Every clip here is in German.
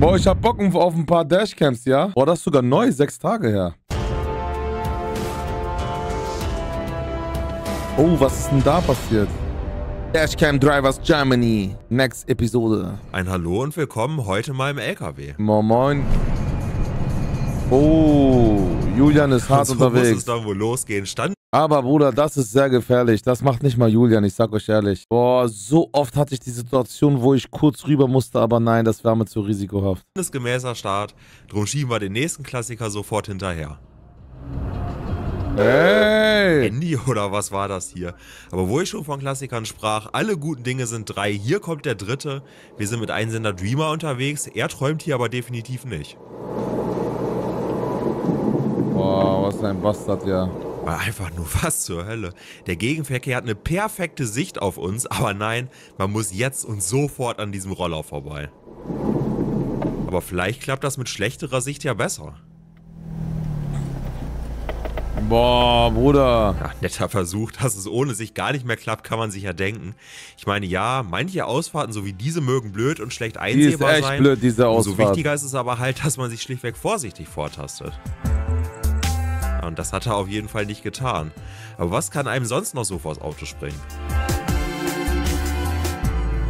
Boah, ich hab Bock auf ein paar Dashcams, ja? Boah, das ist sogar neu, sechs Tage her. Oh, was ist denn da passiert? Dashcam Drivers Germany. Next Episode. Ein Hallo und willkommen heute mal im LKW. Moin Moin. Oh, Julian ist hart so unterwegs. muss es dann wohl losgehen. Stand Aber Bruder, das ist sehr gefährlich. Das macht nicht mal Julian, ich sag euch ehrlich. Boah, so oft hatte ich die Situation, wo ich kurz rüber musste, aber nein, das wäre mir zu risikohaft. gemäßer Start. Drum schieben wir den nächsten Klassiker sofort hinterher. Hey! Handy oder was war das hier? Aber wo ich schon von Klassikern sprach, alle guten Dinge sind drei. Hier kommt der dritte. Wir sind mit Einsender Dreamer unterwegs. Er träumt hier aber definitiv nicht. Boah, was ein Bastard, ja. War einfach nur was zur Hölle. Der Gegenverkehr hat eine perfekte Sicht auf uns, aber nein, man muss jetzt und sofort an diesem Roller vorbei. Aber vielleicht klappt das mit schlechterer Sicht ja besser. Boah, Bruder. Ja, netter Versuch, dass es ohne sich gar nicht mehr klappt, kann man sich ja denken. Ich meine, ja, manche Ausfahrten, so wie diese, mögen blöd und schlecht Die ist einsehbar echt sein. blöd, diese Umso Ausfahrt. wichtiger ist es aber halt, dass man sich schlichtweg vorsichtig vortastet. Und das hat er auf jeden Fall nicht getan. Aber was kann einem sonst noch so vors Auto springen?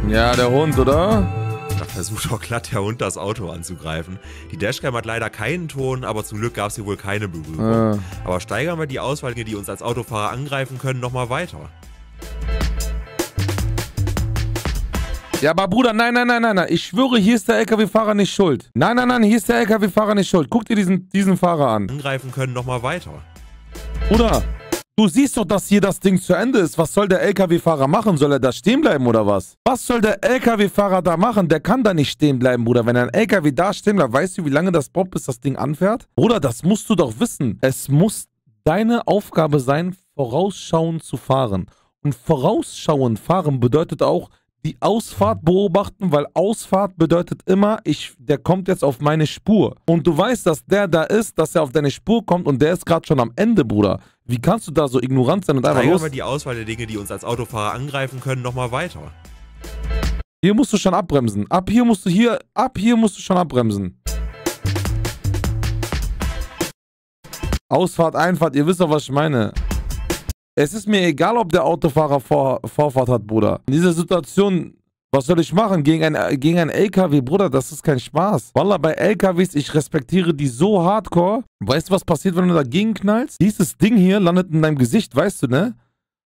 Ja, der Hund, oder? Da versucht auch glatt der Hund das Auto anzugreifen. Die Dashcam hat leider keinen Ton, aber zum Glück gab es hier wohl keine Berührung. Ah. Aber steigern wir die Auswahl, die uns als Autofahrer angreifen können, nochmal weiter. Ja, aber Bruder, nein, nein, nein, nein, nein. Ich schwöre, hier ist der LKW-Fahrer nicht schuld. Nein, nein, nein, hier ist der LKW-Fahrer nicht schuld. Guck dir diesen, diesen Fahrer an. Angreifen können nochmal weiter. Bruder, du siehst doch, dass hier das Ding zu Ende ist. Was soll der LKW-Fahrer machen? Soll er da stehen bleiben oder was? Was soll der LKW-Fahrer da machen? Der kann da nicht stehen bleiben, Bruder. Wenn ein LKW da stehen bleibt, weißt du, wie lange das braucht, bis das Ding anfährt? Bruder, das musst du doch wissen. Es muss deine Aufgabe sein, vorausschauend zu fahren. Und vorausschauend fahren bedeutet auch, die Ausfahrt beobachten, weil Ausfahrt bedeutet immer, ich, der kommt jetzt auf meine Spur. Und du weißt, dass der da ist, dass er auf deine Spur kommt und der ist gerade schon am Ende, Bruder. Wie kannst du da so ignorant sein und einfach Steigern los? wir die Auswahl der Dinge, die uns als Autofahrer angreifen können, nochmal weiter. Hier musst du schon abbremsen. Ab hier musst du hier, ab hier musst du schon abbremsen. Ausfahrt, Einfahrt, ihr wisst doch, was ich meine. Es ist mir egal, ob der Autofahrer Vor Vorfahrt hat, Bruder. In dieser Situation, was soll ich machen? Gegen ein, gegen ein LKW, Bruder, das ist kein Spaß. Wallah, bei LKWs, ich respektiere die so hardcore. Weißt du, was passiert, wenn du dagegen knallst? Dieses Ding hier landet in deinem Gesicht, weißt du, ne?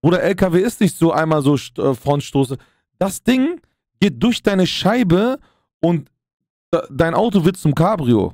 Bruder, LKW ist nicht so einmal so äh, Frontstoße. Das Ding geht durch deine Scheibe und de- dein Auto wird zum Cabrio.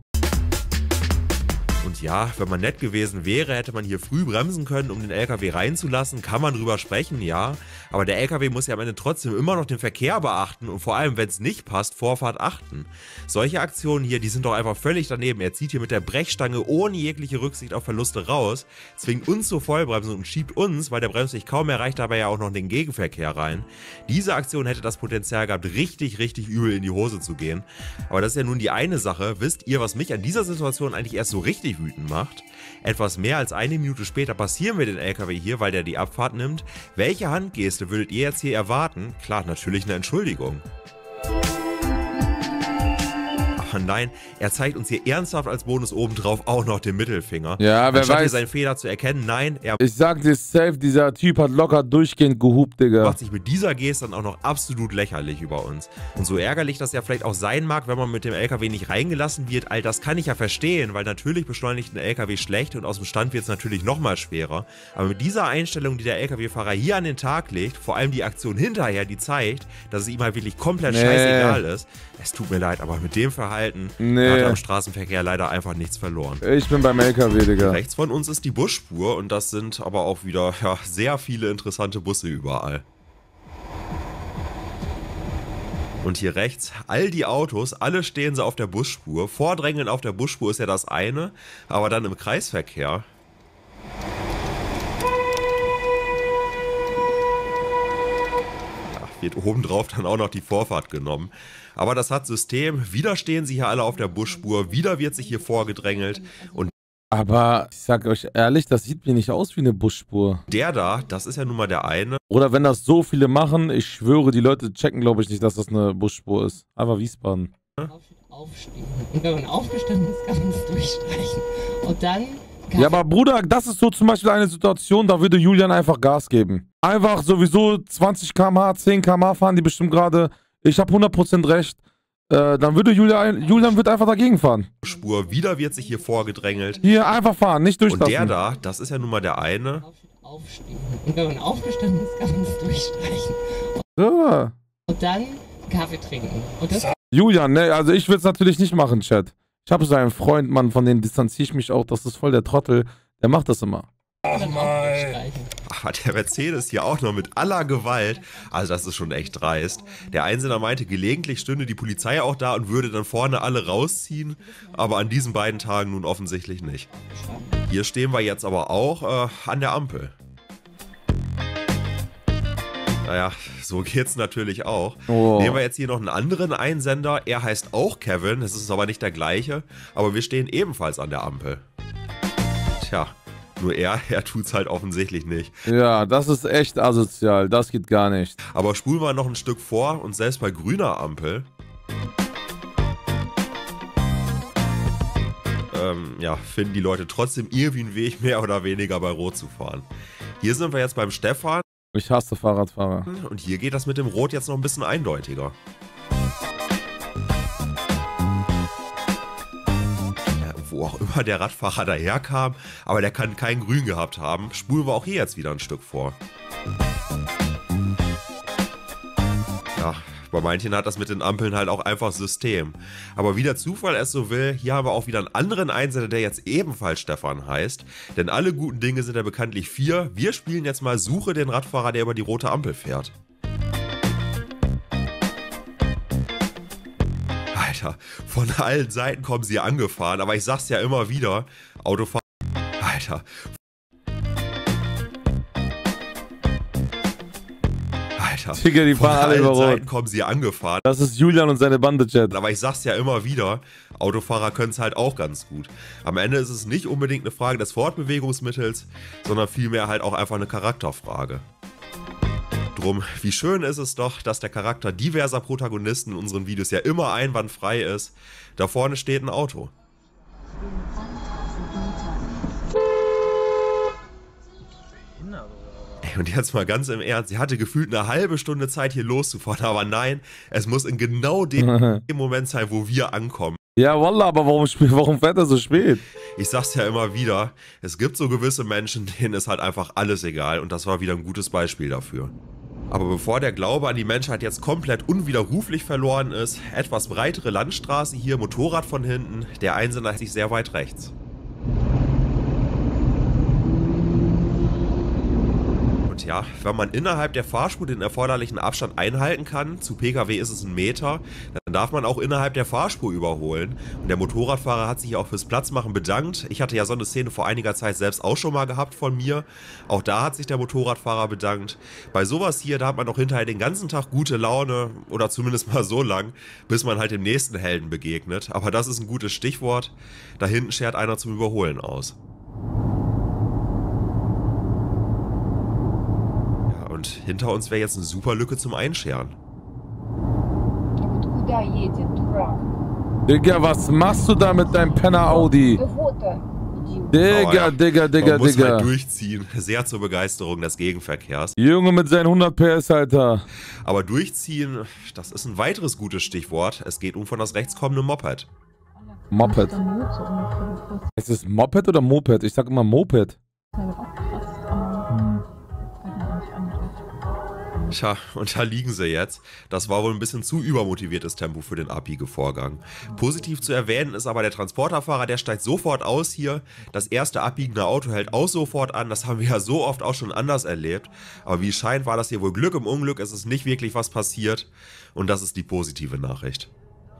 Ja, wenn man nett gewesen wäre, hätte man hier früh bremsen können, um den LKW reinzulassen. Kann man drüber sprechen, ja. Aber der LKW muss ja am Ende trotzdem immer noch den Verkehr beachten und vor allem, wenn es nicht passt, Vorfahrt achten. Solche Aktionen hier, die sind doch einfach völlig daneben. Er zieht hier mit der Brechstange ohne jegliche Rücksicht auf Verluste raus, zwingt uns zur Vollbremsung und schiebt uns, weil der Bremsweg kaum erreicht, dabei ja auch noch den Gegenverkehr rein. Diese Aktion hätte das Potenzial gehabt, richtig, richtig übel in die Hose zu gehen. Aber das ist ja nun die eine Sache. Wisst ihr, was mich an dieser Situation eigentlich erst so richtig wütend macht? Etwas mehr als eine Minute später passieren wir den LKW hier, weil der die Abfahrt nimmt. Welche Handgeste würdet ihr jetzt hier erwarten? Klar, natürlich eine Entschuldigung. Nein, er zeigt uns hier ernsthaft als Bonus obendrauf auch noch den Mittelfinger. Ja, wer Anstatt hier weiß. seinen Fehler zu erkennen, nein, er Ich sag dir safe, dieser Typ hat locker durchgehend gehupt, Digga. macht sich mit dieser Geste dann auch noch absolut lächerlich über uns. Und so ärgerlich das ja vielleicht auch sein mag, wenn man mit dem LKW nicht reingelassen wird, all das kann ich ja verstehen, weil natürlich beschleunigt ein LKW schlecht und aus dem Stand wird es natürlich nochmal schwerer. Aber mit dieser Einstellung, die der LKW-Fahrer hier an den Tag legt, vor allem die Aktion hinterher, die zeigt, dass es ihm halt wirklich komplett Nee. scheißegal ist, es tut mir leid, aber mit dem Verhalten Nee. hat am Straßenverkehr leider einfach nichts verloren. Ich bin beim LKW, Digga. Rechts von uns ist die Busspur und das sind aber auch wieder ja, sehr viele interessante Busse überall. Und hier rechts, all die Autos, alle stehen sie auf der Busspur. Vordrängeln auf der Busspur ist ja das eine, aber dann im Kreisverkehr. Wird obendrauf dann auch noch die Vorfahrt genommen. Aber das hat System. Wieder stehen sie hier alle auf der Busspur, wieder wird sich hier vorgedrängelt. Und Aber ich sag euch ehrlich, das sieht mir nicht aus wie eine Busspur. der da, das ist ja nun mal der eine. Oder wenn das so viele machen, ich schwöre, die Leute checken, glaube ich, nicht, dass das eine Busspur ist. Einfach Wiesbaden. Aufstehen. Und wenn man aufgestanden ist, kann man es durchstreichen. Und dann ja, aber Bruder, das ist so zum Beispiel eine Situation, da würde Julian einfach Gas geben. Einfach sowieso 20 km/h, 10 km/h fahren die bestimmt gerade. Ich habe 100% recht. Äh, dann würde Julian, Julian wird einfach dagegen fahren. Spur, wieder wird sich hier vorgedrängelt. Hier einfach fahren, nicht durchlassen. Und der da, das ist ja nun mal der eine. Aufstehen. Und wenn man aufgestanden ist, kann man es durchstreichen. Ja. Und dann Kaffee trinken. Julian, ne, also ich will es natürlich nicht machen, Chat. Ich habe so einen Freund, Mann, von dem distanziere ich mich auch. Das ist voll der Trottel. Der macht das immer. Ach mal. Ach, der Mercedes hier auch noch mit aller Gewalt. Also das ist schon echt dreist. Der Einsender meinte, gelegentlich stünde die Polizei auch da und würde dann vorne alle rausziehen. Aber an diesen beiden Tagen nun offensichtlich nicht. Hier stehen wir jetzt aber auch äh, an der Ampel. Naja, so geht's natürlich auch. Oh. Nehmen wir jetzt hier noch einen anderen Einsender. Er heißt auch Kevin, es ist aber nicht der gleiche. Aber wir stehen ebenfalls an der Ampel. Tja, nur er, er tut's halt offensichtlich nicht. Ja, das ist echt asozial. Das geht gar nicht. Aber spulen wir noch ein Stück vor und selbst bei grüner Ampel ähm, ja, finden die Leute trotzdem irgendwie einen Weg, mehr oder weniger bei Rot zu fahren. Hier sind wir jetzt beim Stefan. Ich hasse Fahrradfahrer. Und hier geht das mit dem Rot jetzt noch ein bisschen eindeutiger. Wo auch immer der Radfahrer daherkam, aber der kann kein Grün gehabt haben, spulen wir auch hier jetzt wieder ein Stück vor. Ja, bei manchen hat das mit den Ampeln halt auch einfach System. Aber wie der Zufall es so will, hier haben wir auch wieder einen anderen Einsender, der jetzt ebenfalls Stefan heißt. Denn alle guten Dinge sind ja bekanntlich vier. Wir spielen jetzt mal Suche den Radfahrer, der über die rote Ampel fährt. Alter, von allen Seiten kommen sie angefahren, aber ich sag's ja immer wieder, Autofahrer... Alter, Alter. Digga, die fahren alle über Rot. kommen sie angefahren. Das ist Julian und seine Bande, Chat. Aber ich sag's ja immer wieder, Autofahrer können es halt auch ganz gut. Am Ende ist es nicht unbedingt eine Frage des Fortbewegungsmittels, sondern vielmehr halt auch einfach eine Charakterfrage. Drum, wie schön ist es doch, dass der Charakter diverser Protagonisten in unseren Videos ja immer einwandfrei ist. Da vorne steht ein Auto. und jetzt mal ganz im Ernst, sie hatte gefühlt eine halbe Stunde Zeit hier loszufahren, aber nein, es muss in genau dem Moment sein, wo wir ankommen. Ja, Wallah, aber warum, warum fährt er so spät? Ich sag's ja immer wieder, es gibt so gewisse Menschen, denen ist halt einfach alles egal und das war wieder ein gutes Beispiel dafür. Aber bevor der Glaube an die Menschheit jetzt komplett unwiderruflich verloren ist, etwas breitere Landstraße hier, Motorrad von hinten, der Einsender ist sich sehr weit rechts. Ja, wenn man innerhalb der Fahrspur den erforderlichen Abstand einhalten kann, zu Pkw ist es ein Meter, dann darf man auch innerhalb der Fahrspur überholen. Und der Motorradfahrer hat sich auch fürs Platzmachen bedankt. Ich hatte ja so eine Szene vor einiger Zeit selbst auch schon mal gehabt von mir. Auch da hat sich der Motorradfahrer bedankt. Bei sowas hier, da hat man auch hinterher den ganzen Tag gute Laune oder zumindest mal so lang, bis man halt dem nächsten Helden begegnet. Aber das ist ein gutes Stichwort. Da hinten schert einer zum Überholen aus. Und hinter uns wäre jetzt eine super Lücke zum Einscheren. Digga, was machst du da mit deinem Penner Audi? Digga, oh, ja. Digga, Digga, Man muss Digga. Halt durchziehen. Sehr zur Begeisterung des Gegenverkehrs. Junge mit seinen 100 PS, Alter. Aber durchziehen, das ist ein weiteres gutes Stichwort. Es geht um von das rechts kommende Moped. Moped. Ist es Moped oder Moped? Ich sag immer Moped. Tja, und da liegen sie jetzt. Das war wohl ein bisschen zu übermotiviertes Tempo für den abbiege Vorgang. Positiv zu erwähnen ist aber der Transporterfahrer, der steigt sofort aus hier. Das erste abbiegende Auto hält auch sofort an. Das haben wir ja so oft auch schon anders erlebt. Aber wie scheint, war das hier wohl Glück im Unglück. Es ist nicht wirklich was passiert. Und das ist die positive Nachricht.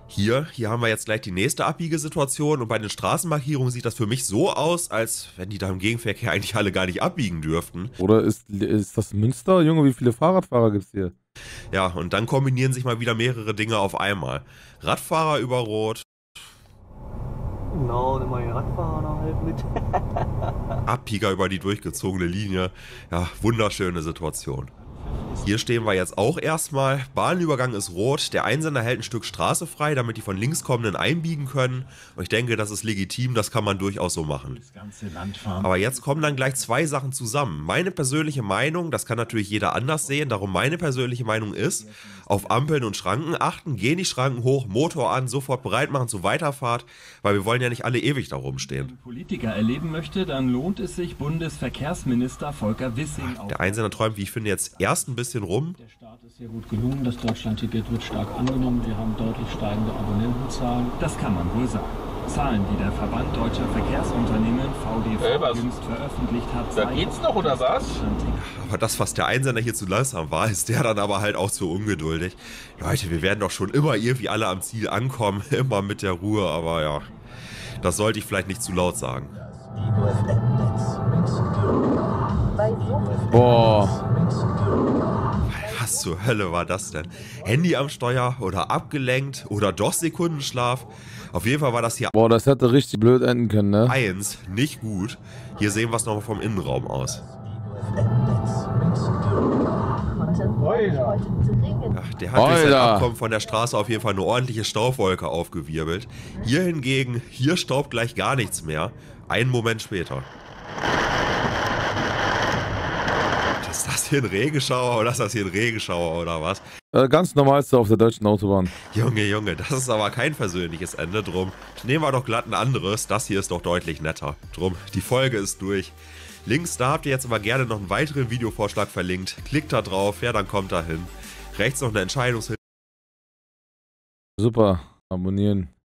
Hier, hier haben wir jetzt gleich die nächste Abbiegesituation und bei den Straßenmarkierungen sieht das für mich so aus, als wenn die da im Gegenverkehr eigentlich alle gar nicht abbiegen dürften. Oder ist, ist das Münster? Junge, wie viele Fahrradfahrer gibt es hier? Ja, und dann kombinieren sich mal wieder mehrere Dinge auf einmal. Radfahrer über Rot. Genau, nimm mal den Radfahrer noch halt mit. Abbieger über die durchgezogene Linie. Ja, wunderschöne Situation. Hier stehen wir jetzt auch erstmal. Bahnübergang ist rot. Der Einsender hält ein Stück Straße frei, damit die von links kommenden einbiegen können. Und ich denke, das ist legitim, das kann man durchaus so machen. Aber jetzt kommen dann gleich zwei Sachen zusammen. Meine persönliche Meinung, das kann natürlich jeder anders sehen, darum meine persönliche Meinung ist, auf Ampeln und Schranken achten, gehen die Schranken hoch, Motor an, sofort bereit machen zur Weiterfahrt, weil wir wollen ja nicht alle ewig da rumstehen. Politiker erleben möchte, dann lohnt es sich, Bundesverkehrsminister Volker Wissing. Der Einsender träumt, wie ich finde, jetzt erst ein bisschen rum. Der Start ist sehr gut gelungen. Das Deutschlandticket wird stark angenommen. Wir haben deutlich steigende Abonnentenzahlen. Das kann man wohl sagen. Zahlen, die der Verband Deutscher Verkehrsunternehmen VDV Äh, jüngst veröffentlicht hat. Da geht's noch, oder was? Aber das, was der Einsender hier zu langsam war, ist der dann aber halt auch zu ungeduldig. Leute, wir werden doch schon immer irgendwie alle am Ziel ankommen, immer mit der Ruhe, aber ja, das sollte ich vielleicht nicht zu laut sagen. Boah. Was zur Hölle war das denn? Handy am Steuer oder abgelenkt oder doch Sekundenschlaf? Auf jeden Fall war das hier Boah, das hätte richtig blöd enden können, ne? eins nicht gut. Hier sehen wir es nochmal vom Innenraum aus. Ach, der hat durch sein Alter. Abkommen von der Straße auf jeden Fall eine ordentliche Staubwolke aufgewirbelt. Hier hingegen, hier staubt gleich gar nichts mehr. Einen Moment später. Ist das hier ein Regenschauer oder ist das hier ein Regenschauer oder was? Äh, ganz normalste auf der deutschen Autobahn. Junge, Junge, das ist aber kein versöhnliches Ende. Drum nehmen wir doch glatt ein anderes. Das hier ist doch deutlich netter. Drum, die Folge ist durch. Links, da habt ihr jetzt aber gerne noch einen weiteren Videovorschlag verlinkt. Klickt da drauf, ja, dann kommt da hin. Rechts noch eine Entscheidungshilfe. Super. Abonnieren.